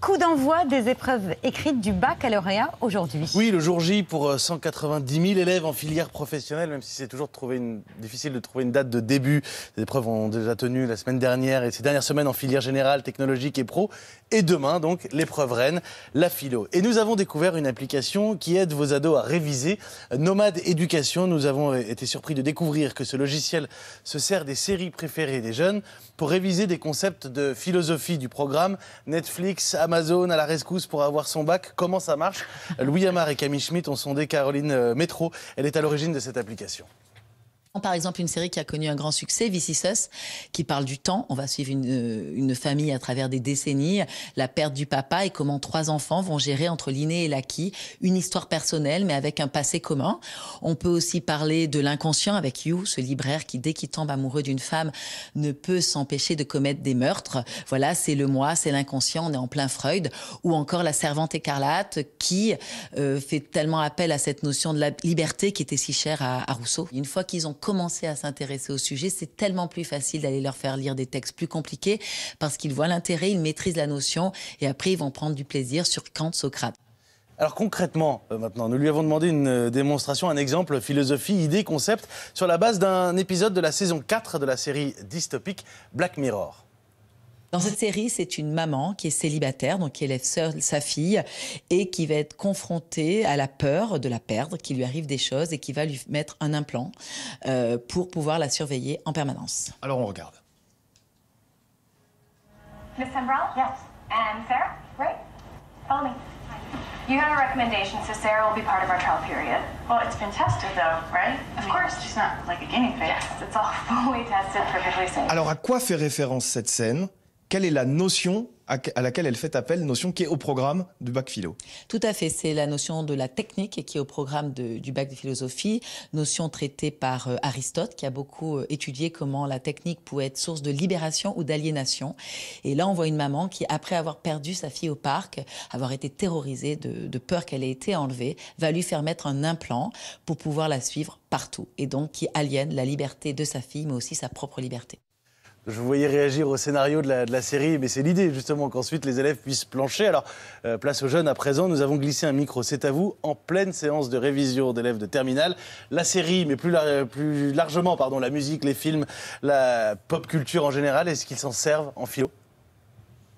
Coup d'envoi des épreuves écrites du baccalauréat aujourd'hui. Oui, le jour J pour 190 euh, 000 élèves en filière professionnelle, même si c'est toujours difficile de trouver une date de début. Les épreuves ont déjà tenu la semaine dernière et ces dernières semaines en filière générale, technologique et pro. Et demain, donc, l'épreuve reine, la philo. Et nous avons découvert une application qui aide vos ados à réviser. Nomade Éducation, nous avons été surpris de découvrir que ce logiciel se sert des séries préférées des jeunes pour réviser des concepts de philosophie du programme Netflix, Amazon à la rescousse pour avoir son bac. Comment ça marche? Louis Amar et Camille Schmitt ont sondé Caroline euh, Métro. Elle est à l'origine de cette application. Par exemple, une série qui a connu un grand succès, Vicis qui parle du temps. On va suivre une, euh, une, famille à travers des décennies, la perte du papa et comment trois enfants vont gérer entre l'inné et l'acquis une histoire personnelle, mais avec un passé commun. On peut aussi parler de l'inconscient avec You, ce libraire qui, dès qu'il tombe amoureux d'une femme, ne peut s'empêcher de commettre des meurtres. Voilà, c'est le moi, c'est l'inconscient, on est en plein Freud. Ou encore la servante écarlate qui euh, fait tellement appel à cette notion de la liberté qui était si chère à, à Rousseau. Une fois qu'ils ont commencer à s'intéresser au sujet, c'est tellement plus facile d'aller leur faire lire des textes plus compliqués parce qu'ils voient l'intérêt, ils maîtrisent la notion et après ils vont prendre du plaisir sur Kant, Socrate. Alors concrètement, euh, maintenant, nous lui avons demandé une euh, démonstration, un exemple, philosophie, idée, concept, sur la base d'un épisode de la saison 4 de la série dystopique Black Mirror. Dans cette série, c'est une maman qui est célibataire, donc qui élève seule sa fille et qui va être confrontée à la peur de la perdre, qui lui arrive des choses et qui va lui mettre un implant euh, pour pouvoir la surveiller en permanence. Alors on regarde. Miss Umbrella? Yes. And Sarah? Right? Follow me. You have a recommendation, so Sarah will be part of our trial period. Well, it's been tested though, right? Of course. She's not like a guinea pig. Yes, it's all fully tested, perfectly safe. Alors à quoi fait référence cette scène? Quelle est la notion à laquelle elle fait appel, notion qui est au programme du bac philo? Tout à fait, c'est la notion de la technique qui est au programme du bac de philosophie, notion traitée par euh, Aristote qui a beaucoup euh, étudié comment la technique pouvait être source de libération ou d'aliénation. Et là, on voit une maman qui, après avoir perdu sa fille au parc, avoir été terrorisée de peur qu'elle ait été enlevée, va lui faire mettre un implant pour pouvoir la suivre partout. Et donc qui aliène la liberté de sa fille, mais aussi sa propre liberté. Je vous voyais réagir au scénario de la, série, mais c'est l'idée justement qu'ensuite les élèves puissent plancher. Alors, euh, place aux jeunes à présent, nous avons glissé un micro, c'est à vous, en pleine séance de révision d'élèves de terminale. La série, mais plus, la, plus largement, pardon, la musique, les films, la pop culture en général, est-ce qu'ils s'en servent en philo?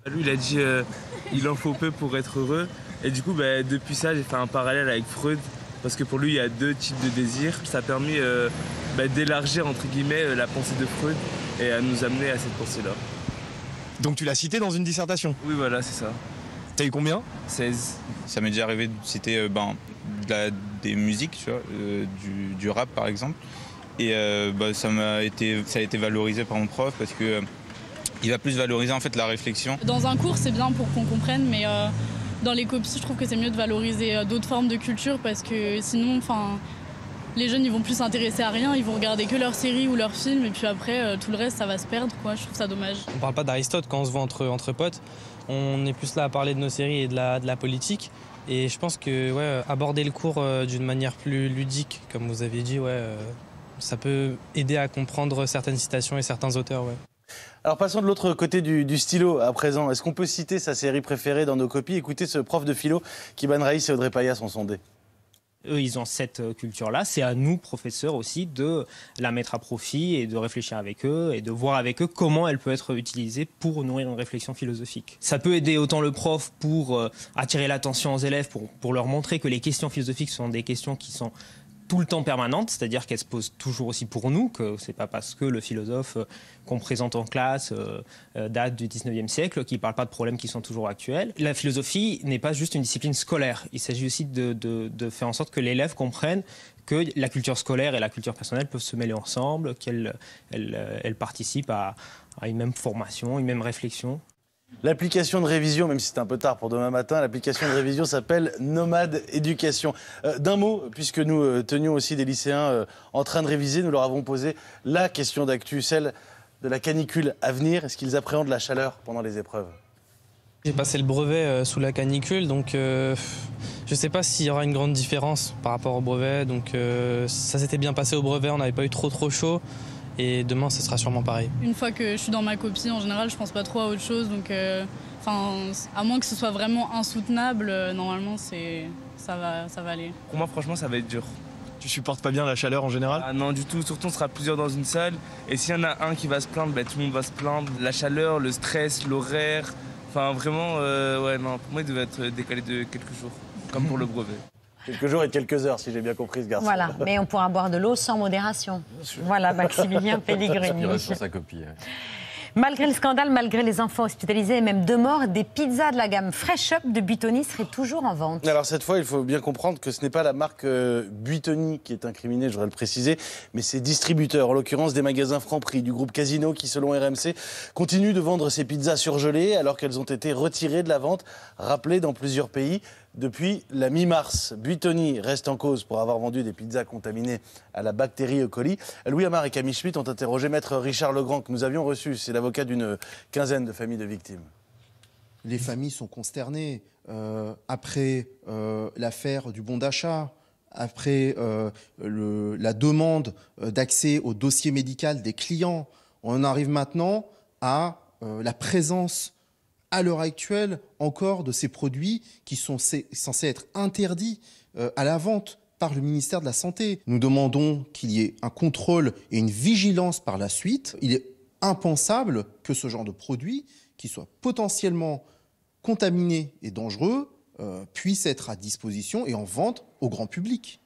Lui, il a dit euh, il en faut peu pour être heureux. Et du coup, bah, depuis ça, j'ai fait un parallèle avec Freud parce que pour lui, il y a deux types de désirs. Ça a permis euh, bah, d'élargir, entre guillemets, euh, la pensée de Freud et à nous amener à cette pensée-là. Donc tu l'as cité dans une dissertation? Oui, voilà, c'est ça. T'as eu combien? 16. Ça m'est déjà arrivé de citer euh, ben, de la, des musiques, tu vois, euh, du, du, rap par exemple. Et euh, bah, ça, m'a été, ça a été valorisé par mon prof parce que il va plus valoriser en fait la réflexion. Dans un cours, c'est bien pour qu'on comprenne, mais dans les copies, je trouve que c'est mieux de valoriser d'autres formes de culture parce que sinon, les jeunes ils vont plus s'intéresser à rien, ils vont regarder que leurs séries ou leurs films et puis après euh, tout le reste ça va se perdre quoi. Je trouve ça dommage. On parle pas d'Aristote quand on se voit entre, entre potes. On est plus là à parler de nos séries et de la, politique. Et je pense que ouais, aborder le cours euh, d'une manière plus ludique, comme vous avez dit, euh, ça peut aider à comprendre certaines citations et certains auteurs. Alors passons de l'autre côté du, stylo à présent. Est-ce qu'on peut citer sa série préférée dans nos copies? Écoutez ce prof de philo qu'Iban Raïs et Audrey Payas ont sondé. Eux, ils ont cette euh, culture-là. C'est à nous, professeurs aussi, de la mettre à profit et de réfléchir avec eux et de voir avec eux comment elle peut être utilisée pour nourrir une réflexion philosophique. Ça peut aider autant le prof pour euh, attirer l'attention aux élèves, pour leur montrer que les questions philosophiques sont des questions qui sont tout le temps permanente, c'est-à-dire qu'elle se pose toujours aussi pour nous, que c'est pas parce que le philosophe euh, qu'on présente en classe euh, euh, date du 19e siècle qu'il parle pas de problèmes qui sont toujours actuels. La philosophie n'est pas juste une discipline scolaire, il s'agit aussi de, faire en sorte que l'élève comprenne que la culture scolaire et la culture personnelle peuvent se mêler ensemble, qu'elles elles, elles participent à, à une même formation, une même réflexion. L'application de révision, même si c'est un peu tard pour demain matin, l'application de révision s'appelle Nomade Éducation. Euh, D'un mot, puisque nous euh, tenions aussi des lycéens euh, en train de réviser, nous leur avons posé la question d'actu, celle de la canicule à venir. Est-ce qu'ils appréhendent la chaleur pendant les épreuves? J'ai passé le brevet sous la canicule, donc je ne sais pas s'il y aura une grande différence par rapport au brevet. Donc ça s'était bien passé au brevet, on n'avait pas eu trop trop chaud. Et demain, ce sera sûrement pareil. Une fois que je suis dans ma copie, en général, je pense pas trop à autre chose. Donc, euh, Enfin, à moins que ce soit vraiment insoutenable, euh, normalement, c'est ça va, ça va aller. Pour moi, franchement, ça va être dur. Tu supportes pas bien la chaleur en général Ah non, du tout. Surtout, on sera plusieurs dans une salle. Et s'il y en a un qui va se plaindre, bah, tout le monde va se plaindre. La chaleur, le stress, l'horaire. Enfin, vraiment, euh, ouais, non. Pour moi, il devait être décalé de quelques jours. Comme pour le brevet. Quelques jours et quelques heures, si j'ai bien compris ce garçon. Voilà, mais on pourra boire de l'eau sans modération. Voilà, Maximilien Pellegrini. Il reste sur sa copie. hein. Malgré le scandale, malgré les enfants hospitalisés et même deux morts, des pizzas de la gamme Fresh Up de Buitoni seraient toujours en vente. Alors cette fois, il faut bien comprendre que ce n'est pas la marque euh, Buitoni qui est incriminée, je voudrais le préciser, mais ses distributeurs, en l'occurrence des magasins Franprix du groupe Casino qui, selon RMC, continuent de vendre ces pizzas surgelées alors qu'elles ont été retirées de la vente, rappelées dans plusieurs pays. Depuis la mi-mars, Buitoni reste en cause pour avoir vendu des pizzas contaminées à la bactérie E. coli. Louis Amar et Camille Schmitt ont interrogé maître Richard Legrand que nous avions reçu. C'est l'avocat d'une quinzaine de familles de victimes. Les familles sont consternées euh, après euh, l'affaire du bon d'achat, après euh, la demande d'accès au dossier médical des clients. On arrive maintenant à la présence à l'heure actuelle encore de ces produits qui sont censés être interdits euh, à la vente par le ministère de la Santé. Nous demandons qu'il y ait un contrôle et une vigilance par la suite. Il est impensable que ce genre de produit, qui soit potentiellement contaminés et dangereux, euh, puisse être à disposition et en vente au grand public.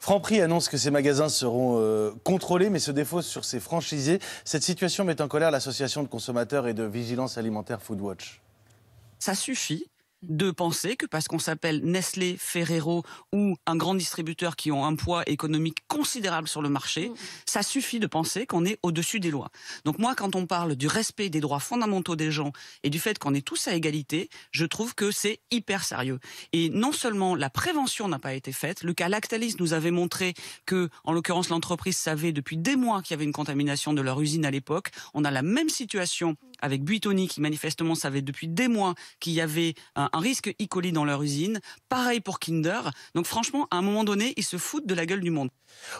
Franprix annonce que ces magasins seront euh, contrôlés, mais se défaussent sur ses franchisés. Cette situation met en colère l'association de consommateurs et de vigilance alimentaire Foodwatch. Ça suffit de penser que parce qu'on s'appelle Nestlé, Ferrero ou un grand distributeur qui ont un poids économique considérable sur le marché, ça suffit de penser qu'on est au-dessus des lois. Donc moi, quand on parle du respect des droits fondamentaux des gens et du fait qu'on est tous à égalité, je trouve que c'est hyper sérieux. Et non seulement la prévention n'a pas été faite, le cas Lactalis nous avait montré que, en l'occurrence, l'entreprise savait depuis des mois qu'il y avait une contamination de leur usine à l'époque. On a la même situation avec Buitoni qui manifestement savait depuis des mois qu'il y avait un, un risque E. coli dans leur usine. Pareil pour Kinder. Donc franchement, à un moment donné, ils se foutent de la gueule du monde.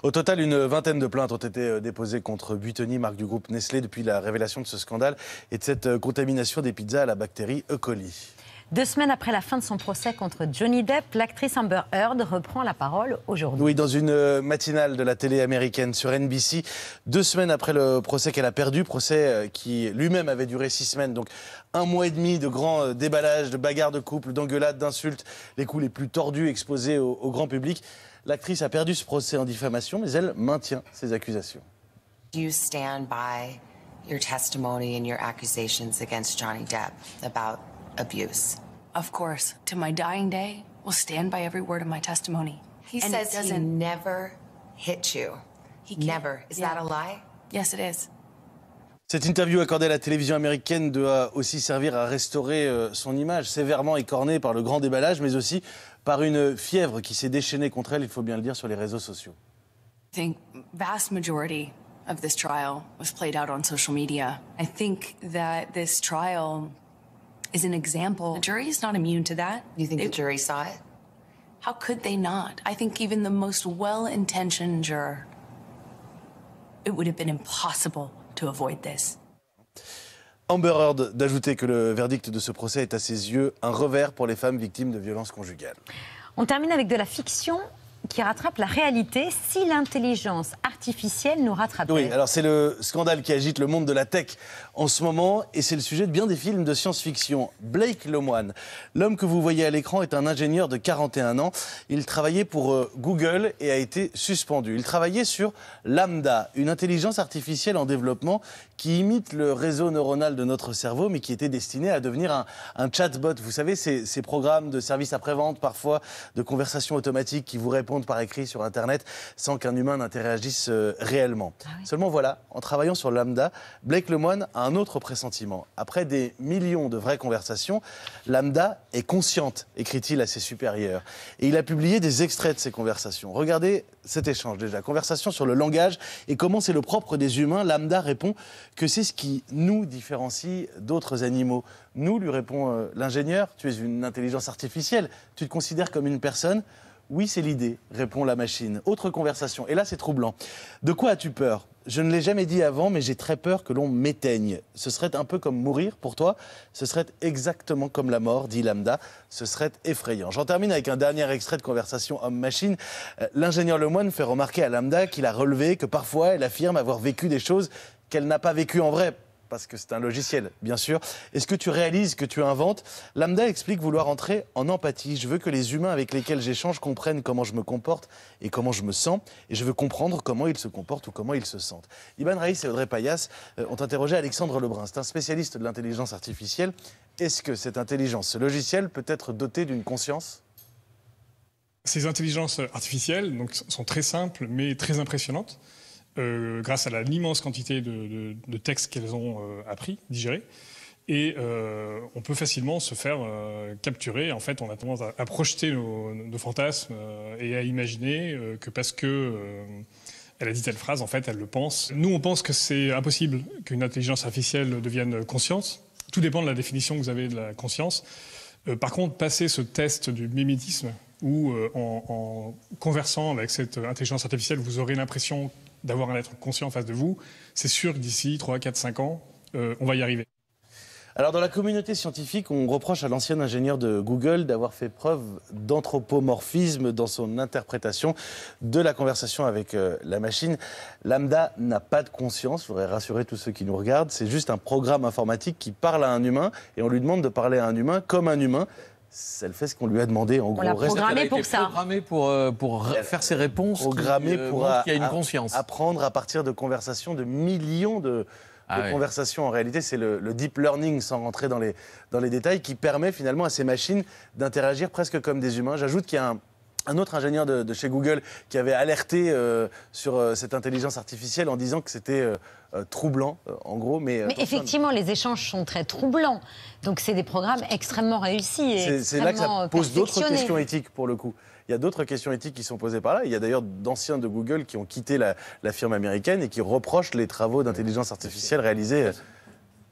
Au total, une vingtaine de plaintes ont été euh, déposées contre Buitoni, marque du groupe Nestlé, depuis la révélation de ce scandale et de cette euh, contamination des pizzas à la bactérie E. coli. Deux semaines après la fin de son procès contre Johnny Depp, l'actrice Amber Heard reprend la parole aujourd'hui. Oui, dans une euh, matinale de la télé américaine sur NBC, deux semaines après le procès qu'elle a perdu, procès euh, qui lui-même avait duré six semaines, donc un mois et demi de grands euh, déballages, de bagarres de couple, d'engueulades, d'insultes, les coups les plus tordus exposés au, au grand public. L'actrice a perdu ce procès en diffamation, mais elle maintient ses accusations. Do you stand by your testimony and your accusations against Johnny Depp about abuse? Of course, to my dying day, will stand by every word of my testimony. He And it says he doesn't- never hit you. Never. Is that a lie? Yes, it is. Cette interview accordée à la télévision américaine doit aussi servir à restaurer euh, son image, sévèrement écornée par le grand déballage, mais aussi par une fièvre qui s'est déchaînée contre elle, il faut bien le dire, sur les réseaux sociaux. I think vast majority of this trial was played out on social media. I think that this trial is an example. The jury is not immune to that. You think the jury saw it? How could they not? I think even the most well-intentioned juror, it would have been impossible to avoid this. Amber Heard d'ajouter que le verdict de ce procès est à ses yeux un revers pour les femmes victimes de violences conjugales. On termine avec de la fiction qui rattrape la réalité si l'intelligence artificielle nous rattrapait. Oui, alors c'est le scandale qui agite le monde de la tech en ce moment et c'est le sujet de bien des films de science-fiction. Blake Lemoine, l'homme que vous voyez à l'écran est un ingénieur de 41 ans. Il travaillait pour euh, Google et a été suspendu. Il travaillait sur Lambda, une intelligence artificielle en développement qui imite le réseau neuronal de notre cerveau mais qui était destiné à devenir un, un chatbot. Vous savez, ces, ces programmes de services après-vente parfois, de conversations automatiques qui vous répondent par écrit sur Internet sans qu'un humain n'interagisse euh, réellement. Seulement voilà, en travaillant sur Lambda, Blake Lemoine a un autre pressentiment. Après des millions de vraies conversations, Lambda est consciente, écrit-il à ses supérieurs. Et il a publié des extraits de ces conversations. Regardez cet échange déjà. Conversation sur le langage et comment c'est le propre des humains. Lambda répond que c'est ce qui nous différencie d'autres animaux. Nous, lui répond euh, l'ingénieur, tu es une intelligence artificielle, tu te considères comme une personne oui, c'est l'idée, répond la machine. Autre conversation. Et là, c'est troublant. De quoi as-tu peur? Je ne l'ai jamais dit avant, mais j'ai très peur que l'on m'éteigne. Ce serait un peu comme mourir pour toi. Ce serait exactement comme la mort, dit Lambda. Ce serait effrayant. J'en termine avec un dernier extrait de conversation homme-machine. Euh, L'ingénieur Lemoine fait remarquer à Lambda qu'il a relevé que parfois elle affirme avoir vécu des choses qu'elle n'a pas vécues en vrai parce que c'est un logiciel, bien sûr. Est-ce que tu réalises que tu inventes? Lambda explique vouloir entrer en empathie. Je veux que les humains avec lesquels j'échange comprennent comment je me comporte et comment je me sens, et je veux comprendre comment ils se comportent ou comment ils se sentent. Iban Raïs et Audrey Payas euh, ont interrogé Alexandre Lebrun. C'est un spécialiste de l'intelligence artificielle. Est-ce que cette intelligence, ce logiciel, peut être doté d'une conscience? Ces intelligences artificielles sont très simples mais très impressionnantes. Euh, grâce à l'immense quantité de, textes qu'elles ont euh, appris, digérés. Et euh, on peut facilement se faire capturer. En fait, on a tendance à, projeter nos, fantasmes et à imaginer que parce que elle a dit telle phrase, en fait, elle le pense. Nous, on pense que c'est impossible qu'une intelligence artificielle devienne consciente. Tout dépend de la définition que vous avez de la conscience. par contre, passer ce test du mimétisme, où en conversant avec cette intelligence artificielle, vous aurez l'impression d'avoir un être conscient en face de vous, c'est sûr que d'ici 3, 4, 5 ans, euh, on va y arriver. Alors dans la communauté scientifique, on reproche à l'ancien ingénieur de Google d'avoir fait preuve d'anthropomorphisme dans son interprétation de la conversation avec euh, la machine. Lambda n'a pas de conscience, je voudrais rassurer tous ceux qui nous regardent, c'est juste un programme informatique qui parle à un humain et on lui demande de parler à un humain comme un humain elle fait ce qu'on lui a demandé en on gros. l'a programmé pour ça. Programmé pour, euh, pour faire ses réponses. Programmé qui, euh, pour montrent qu'il y a une a- conscience. apprendre à partir de conversations, de millions de, Ah de ouais. conversations. En réalité, c'est le, le deep learning, sans rentrer dans les, dans les détails, qui permet finalement à ces machines d'interagir presque comme des humains. J'ajoute qu'il y a un, un autre ingénieur de, de chez Google qui avait alerté euh, sur euh, cette intelligence artificielle en disant que c'était euh, euh, troublant, euh, en gros. Mais, effectivement, les échanges sont très troublants. Donc, c'est des programmes extrêmement réussis et C'est là que ça pose d'autres questions éthiques pour le coup. Il y a d'autres questions éthiques qui sont posées par là. Il y a d'ailleurs d'anciens de Google qui ont quitté la, la firme américaine et qui reprochent les travaux d'intelligence artificielle réalisés.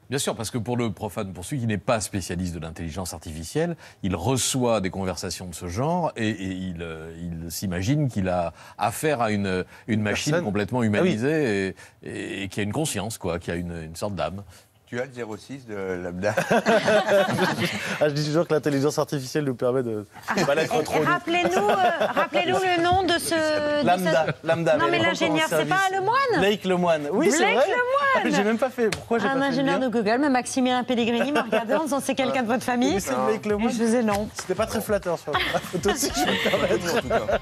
Bien sûr, parce que pour le profane, pour celui qui n'est pas spécialiste de l'intelligence artificielle, il reçoit des conversations de ce genre et, et il, euh, il s'imagine qu'il a affaire à une, une machine personne. complètement Ah oui. humanisée et, et- et qui a une conscience, quoi, qui a une, une sorte d'âme. Tu as le 06 de Lambda Ah, je dis toujours que l'intelligence artificielle nous permet de ne pas l'être Et trop. Rappelez-nous euh, rappelez-nous le nom de ce. de Lambda, ce- lambda. Non, mais l'ingénieur, c'est pas. Lemoine Blake Lemoine. Oui, c'est Blake vrai. Lemoine J'ai même pas fait. Pourquoi j'ai pas Un fait le ingénieur de Google, mais Maximilien Pellegrini m'a regardé en disant c'est quelqu'un de votre famille. Oui, c'est Blake Lemoine. Et je faisais non. C'était pas très flatteur sur la photo, si je peux me permettre.